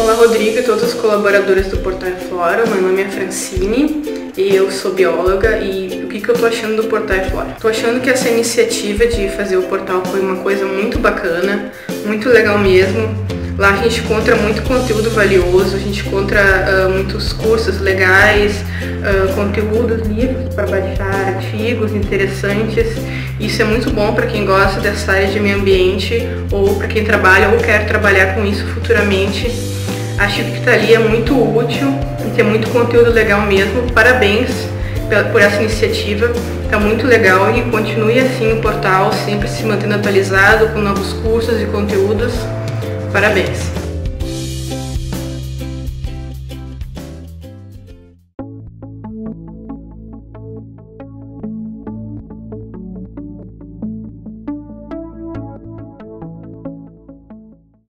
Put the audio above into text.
Olá, Rodrigo e todos os colaboradores do Portal Flora. Meu nome é Francine e eu sou bióloga. E o que, que eu tô achando do Portal Flora? Tô achando que essa iniciativa de fazer o portal foi uma coisa muito bacana, muito legal mesmo. Lá a gente encontra muito conteúdo valioso, a gente encontra uh, muitos cursos legais, uh, conteúdos, livros para baixar, artigos interessantes. Isso é muito bom para quem gosta dessa área de meio ambiente ou para quem trabalha ou quer trabalhar com isso futuramente. Acho que é muito útil e tem muito conteúdo legal mesmo. Parabéns por essa iniciativa, está muito legal e continue assim o portal, sempre se mantendo atualizado com novos cursos e conteúdos. Parabéns!